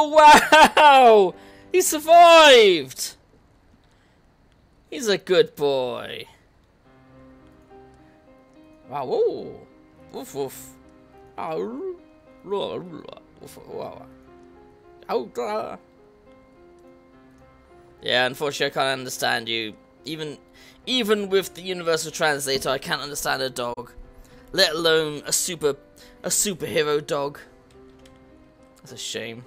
Oh wow! He survived! He's a good boy. Wow, whoa. Woof woof. Ow. Woof, woof. Ow. Uh. Yeah, unfortunately I can't understand you. Even even with the universal translator I can't understand a dog. Let alone a super a superhero dog. That's a shame.